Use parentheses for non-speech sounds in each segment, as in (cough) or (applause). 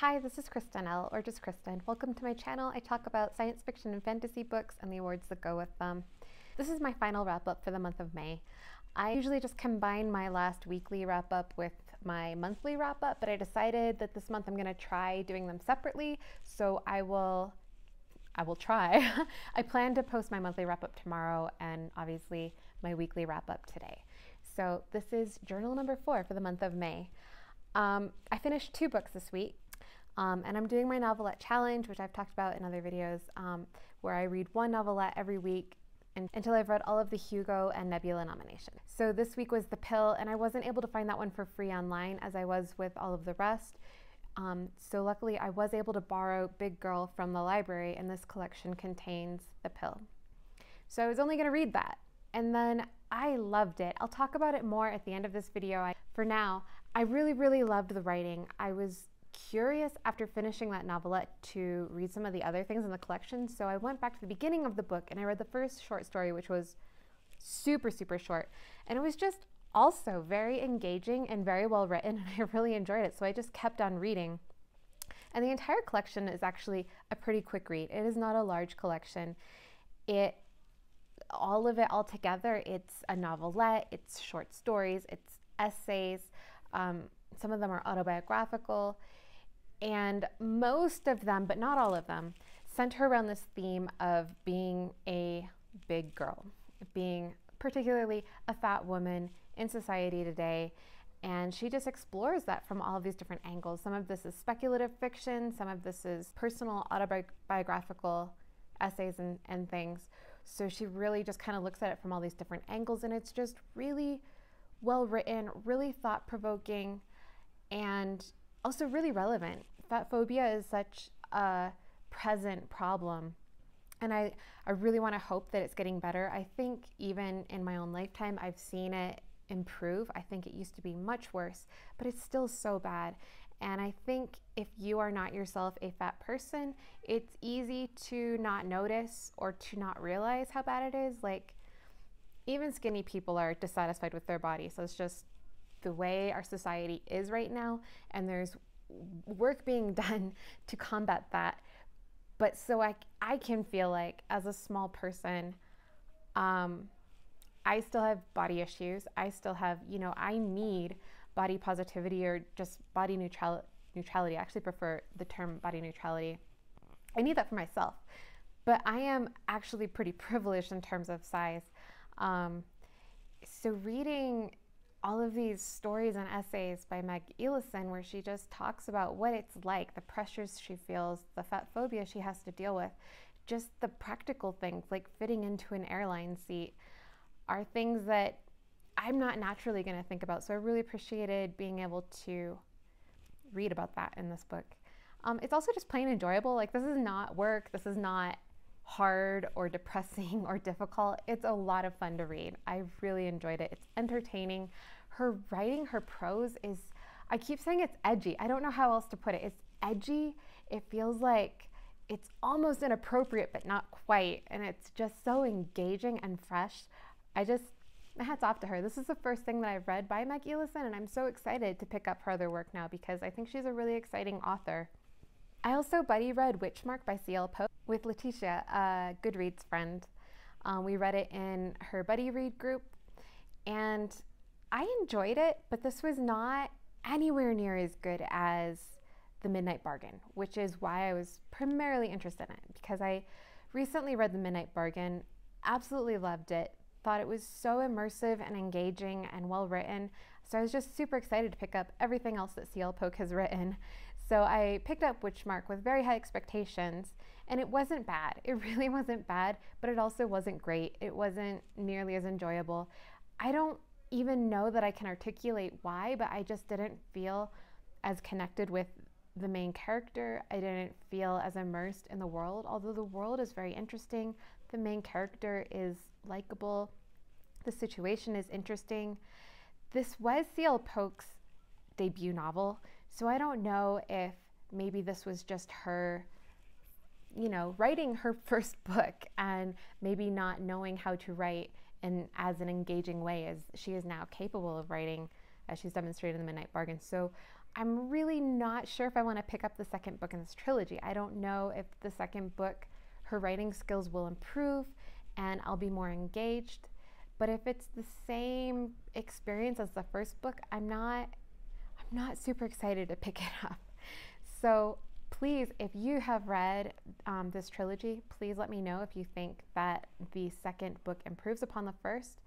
Hi, this is Kristenelle, or just Kristen. Welcome to my channel. I talk about science fiction and fantasy books and the awards that go with them. This is my final wrap up for the month of May. I usually just combine my last weekly wrap up with my monthly wrap up, but I decided that this month I'm going to try doing them separately, so I will I will try. (laughs) I plan to post my monthly wrap up tomorrow and obviously my weekly wrap up today. So this is journal number four for the month of May. Um, I finished two books this week. Um, and I'm doing my novelette challenge, which I've talked about in other videos, um, where I read one novelette every week until I've read all of the Hugo and Nebula nominations. So this week was The Pill, and I wasn't able to find that one for free online as I was with all of the rest. Um, so luckily, I was able to borrow Big Girl from the library, and this collection contains The Pill. So I was only going to read that. And then I loved it. I'll talk about it more at the end of this video. I, for now, I really, really loved the writing. I was curious after finishing that novelette to read some of the other things in the collection. So I went back to the beginning of the book and I read the first short story, which was super, super short. And it was just also very engaging and very well written. (laughs) And I really enjoyed it. So I just kept on reading. And the entire collection is actually a pretty quick read. It is not a large collection. It all of it all together, it's a novelette, it's short stories, it's essays. Um, some of them are autobiographical. And most of them, but not all of them, center around this theme of being a big girl, being particularly a fat woman in society today. And she just explores that from all of these different angles. Some of this is speculative fiction, some of this is personal autobiographical essays and, and things. So she really just kind of looks at it from all these different angles, and it's just really well written, really thought provoking, and also really relevant. Fat phobia is such a present problem. And I, I really want to hope that it's getting better. I think even in my own lifetime, I've seen it improve. I think it used to be much worse, but it's still so bad. And I think if you are not yourself a fat person, it's easy to not notice or to not realize how bad it is. Like, even skinny people are dissatisfied with their body. So it's just the way our society is right now, and there's work being (laughs) done to combat that. But so I, I can feel like as a small person, um, I still have body issues. I still have, you know, I need body positivity or just body neutral, neutrality. I actually prefer the term body neutrality. I need that for myself. But I am actually pretty (laughs) privileged in terms of size. Um, so reading all of these stories and essays by Meg Elison where she just talks about what it's like, the pressures she feels, the fat phobia she has to deal with, just the practical things like fitting into an airline seat are things that I'm not naturally going to think about. So I really appreciated being able to read about that in this book. Um, it's also just plain enjoyable. Like, this is not work, this is not hard or depressing (laughs) or difficult. It's a lot of fun to read. I really enjoyed it. It's entertaining. Her writing, her prose is, I keep saying it's edgy. I don't know how else to put it. It's edgy. It feels like it's almost inappropriate, but not quite. And it's just so engaging and fresh. I just, hats off to her. This is the first thing that I've read by Meg Elison, and I'm so excited to pick up her other work now because I think she's a really exciting author. I also buddy read Witchmark by C.L. Polk with Leticia, a Goodreads friend. Um, we read it in her buddy read group, and I enjoyed it, but this was not anywhere near as good as The Midnight Bargain, which is why I was primarily interested in it because I recently read The Midnight Bargain, absolutely loved it, thought it was so immersive and engaging and well written. So I was just super excited to pick up everything else that C.L. Polk has written. So I picked up Witchmark with very high expectations, and it wasn't bad. It really (laughs) wasn't bad, but it also wasn't great. It wasn't nearly as enjoyable. I don't even know that I can articulate why, but I just didn't feel as connected with the main character. I didn't feel as immersed in the world, although the world is very interesting. The main character is likable. The situation is interesting. This was C.L. Polk's debut novel, so I don't know if maybe this was just her, you know, writing her (laughs) first book and maybe not knowing how to write in as an engaging way as she is now capable of writing, as she's demonstrated in the Midnight Bargain. So I'm really not sure if I want to pick up the second book in this trilogy. I don't know if the second book, her writing skills will improve and I'll be more engaged. But if it's the same experience as the first book, I'm not I'm not super excited to pick it (laughs) up. So please, if you have read um, this trilogy, please let me know if you think that the second book improves upon the first.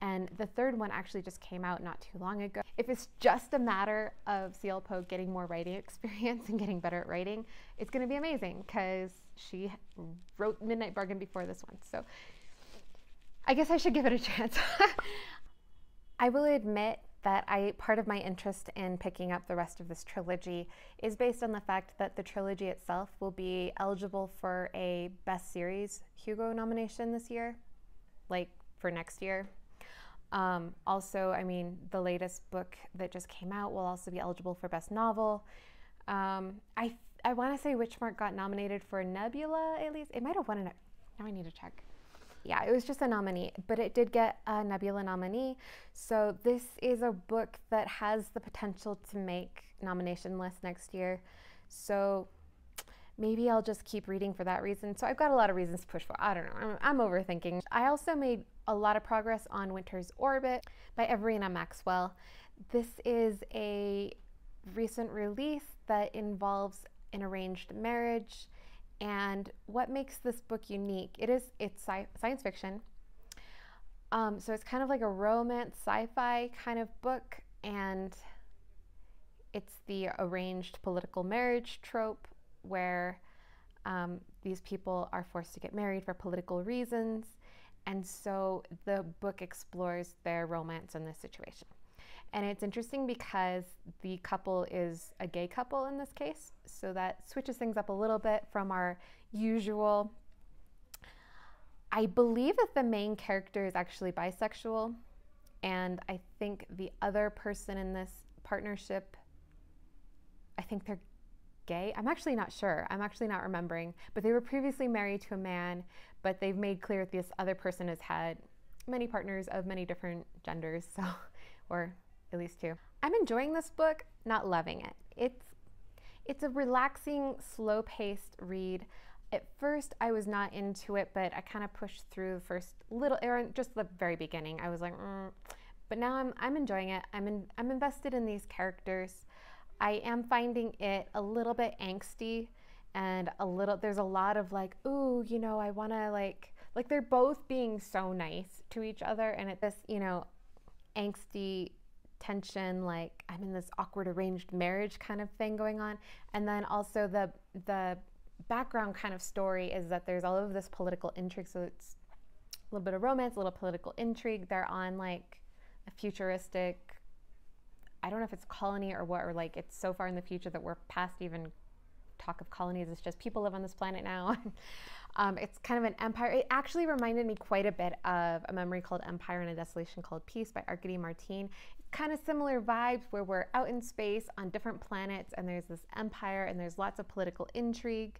And the third one actually just came out not too long ago. If it's just a matter of CL Polk getting more writing (laughs) experience and getting better at writing, it's going to be amazing because she wrote Midnight Bargain before this one. So I guess I should give it a (laughs) chance. I will admit that I part of my interest in picking up the rest of this trilogy is based on the fact that the trilogy itself will be eligible for a Best Series Hugo nomination this year, like for next year. Um, also, I mean, the latest book that just came out will also be eligible for Best Novel. Um, I I want to say Witchmark got nominated for Nebula at least. It might have won it. Now I need to check yeah, it was just a nominee, but it did get a Nebula nominee. So this is a book that has the potential to make nomination list next year. So maybe I'll just keep reading for that reason. So I've got a lot of reasons to push for. I don't know. I'm, I'm overthinking. I also made a lot of progress on Winter's Orbit by Everina Maxwell. This is a recent release that involves an arranged marriage and what makes this book unique? It is it's sci- science fiction. Um, so it's kind of like a romance sci-fi kind of book, and it's the arranged political marriage trope where um, these people are forced to get married for political reasons. And so the book explores their romance in this situation. And it's interesting because the couple is a gay couple in this case. So that switches things up a little bit from our usual. I believe that the main character is actually bisexual. And I think the other person in this partnership, I think they're gay. I'm actually not sure. I'm actually not remembering. But they were previously married to a man, but they've made clear that this other person has had many partners of many different genders. (laughs) So, or at least two. I'm enjoying this book, not loving it. It's it's a relaxing, slow-paced read. At first, I was not into it, but I kind of pushed through the first little, or just the very beginning. I was like, mm. but now I'm I'm enjoying it. I'm in, I'm invested in these characters. I am finding it a little bit angsty, and a little. There's a lot of like, ooh, you know, I want to like like they're both being so nice to each other, and it's this, you know, angsty tension like i'm in this awkward arranged marriage kind of thing going on. And then also the the background kind of story is that there's all of this political intrigue. So it's a little bit of romance a little political intrigue. They're on like a futuristic i don't know if it's colony or what or like it's so far in the future that we're past even talk of colonies it's just people live on this planet now (laughs) Um, it's kind of an empire. It actually reminded me quite a bit of a memory called Empire and a Desolation Called Peace by Arkady Martine. Kind of similar vibes where we're out in space on different planets and there's this empire and there's lots of political intrigue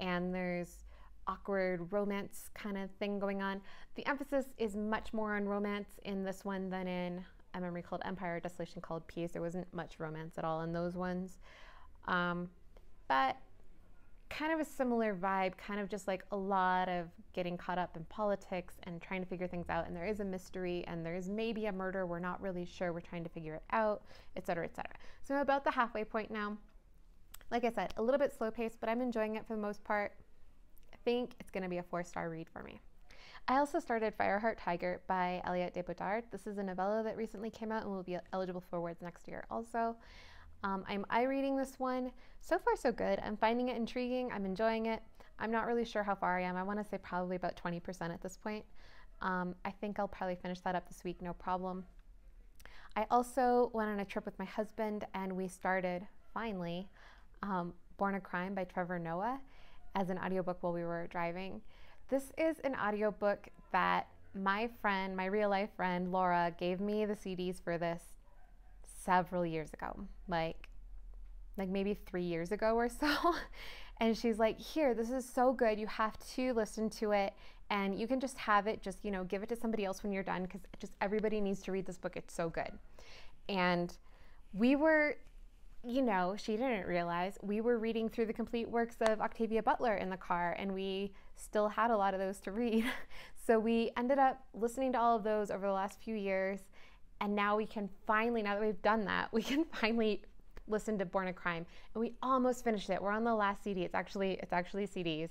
and there's awkward romance kind of thing going on. The emphasis is much more on romance in this one than in a memory called Empire, Desolation called Peace. There wasn't much romance at all in those ones. Um, but kind of a similar vibe, kind of just like a lot of getting caught up in politics and trying to figure things out. And there is a mystery and there is maybe a murder. We're not really sure. We're trying to figure it out, etc., etc. So I'm about the halfway point now. Like I said, a little bit slow paced, but I'm enjoying it for the most part. I think it's going to be a four star read for me. I also started Fireheart Tiger by Aliette de Bodard. This is a novella that recently came out and will be eligible for awards next year also. Um, I'm I reading this one. So far, so good. I'm finding it intriguing. I'm enjoying it. I'm not really sure how far I am. I want to say probably about 20% at this point. Um, I think I'll probably finish that up this week, no problem. I also went on a trip with my husband and we started, finally, um, Born a Crime by Trevor Noah as an audiobook while we were driving. This is an audiobook that my friend, my real life friend, Laura, gave me the CDs for this several years ago, like like maybe 3 years ago or so. (laughs) and she's like, "Here, this is so good. You have to listen to it and you can just have it just, you know, give it to somebody else when you're done cuz just everybody needs to read this book. It's so good." And we were you know, she didn't realize we were reading through the complete works of Octavia Butler in the car, and we still had a lot of those to read. (laughs) so we ended up listening to all of those over the last few years. And now we can finally, now that we've done that, we can (laughs) finally listen to Born a Crime. And we almost finished it. We're on the last CD. It's actually, it's actually CDs.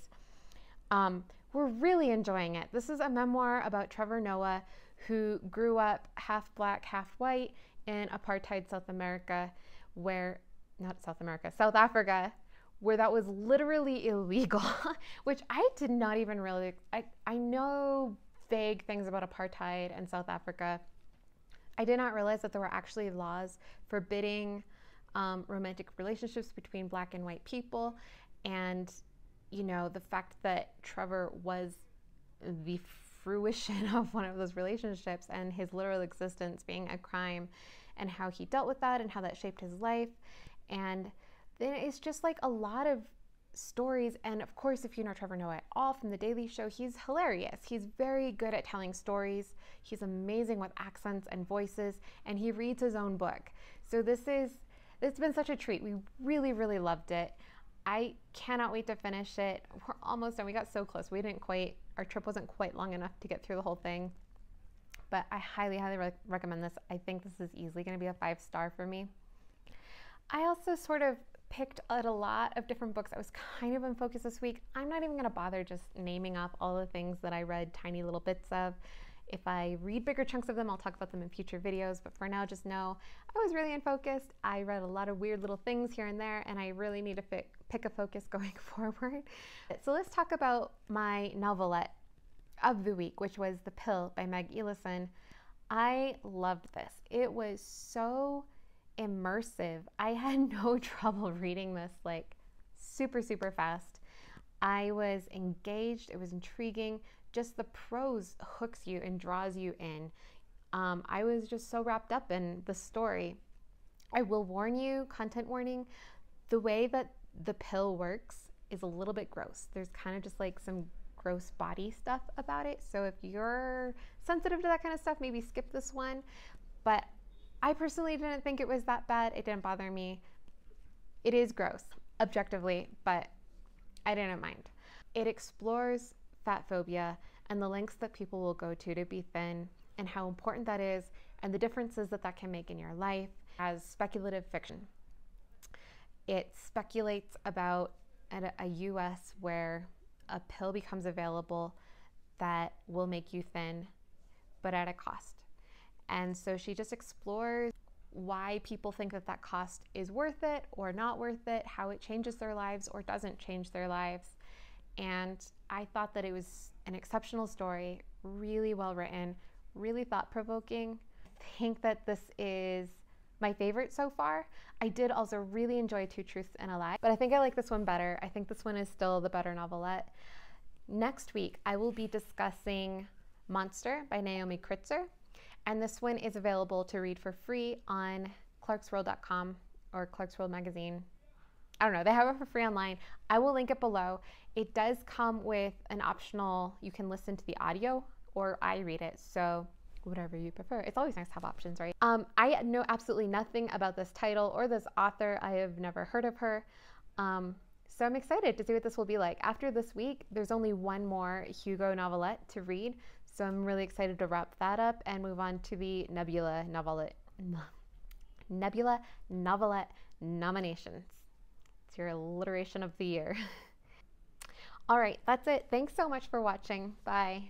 Um, we're really enjoying it. This is a memoir about Trevor Noah, who grew up half black, half white in apartheid South America where, not South America, South Africa, where that was literally illegal, (laughs) which I did not even really, I, I know vague things about apartheid and South Africa. I did not realize that there were actually laws forbidding um, romantic relationships between black and white people. And, you know, the fact that Trevor was the fruition (laughs) of one of those relationships and his literal existence being a crime and how he dealt with that and how that shaped his life. And then it's just like a lot of stories. And of course, if you know Trevor Noah at all from The Daily Show, he's hilarious. He's very good at telling stories. He's amazing with accents and voices, and he reads his own book. So this is it's been such a treat. We really, really loved it. I cannot wait to finish it. We're almost done. We got so close. We didn't quite, our trip wasn't quite long enough to get through the whole thing but I highly, highly re- recommend this. I think this is easily going to be a five star for me. I also sort of picked at a lot of different books. I was kind of in focus this week. I'm not even going to bother just naming off all the things that I read tiny little bits of. If I read bigger chunks of them, I'll talk about them in future videos. But for now, just know I was really unfocused. I read a lot of weird little things here and there, and I really need to fi- pick a focus (laughs) going forward. So let's talk about my novelette of the week, which was The Pill by Meg Elison. I loved this. It was so immersive. I had (laughs) no trouble reading this like super, super fast. I was engaged, it was intriguing. Just the prose hooks you and draws you in. Um, I was just so wrapped up in the story. I will warn you, content warning, the way that the pill works is a little bit gross. There's kind of just like some gross body stuff about it. So if you're sensitive to that kind of stuff, maybe skip this one. But I personally didn't think it was that bad. It didn't bother me. It is gross, objectively, but I didn't mind. It explores fat phobia and the lengths that people will go to to be thin and how important that is and the differences that that can make in your life as speculative fiction. It speculates about a, US where a pill becomes available that will make you thin, but at a cost. And so she just explores why people think that that cost is worth it or not worth it, how it changes their lives or doesn't change their lives. And I thought that it was an exceptional story, really well written, really thought provoking. I think that this is my favorite so far. I did also really enjoy Two Truths and a Lie, but I think I like this one better. I think this one is still the better novelette. Next week, I will be discussing Monster by Naomi Kritzer, and this one is available to read for free on clarkesworld.com or Clarkesworld Magazine. I don't know, they have it for free online. I will link it below. It does come with an optional, you can listen to the audio or I read it. So whatever you prefer. It's always nice to have options, right? Um, I know absolutely nothing about this title or this author. I have never heard of her. Um, so I'm excited to see what this will be like. After this week, there's only one more Hugo novelette to read. So I'm really excited to wrap that up and move on to the Nebula novelette. (laughs) Nebula novelette nominations. It's your alliteration of the year. (laughs) All right, that's it. Thanks so much for watching. Bye.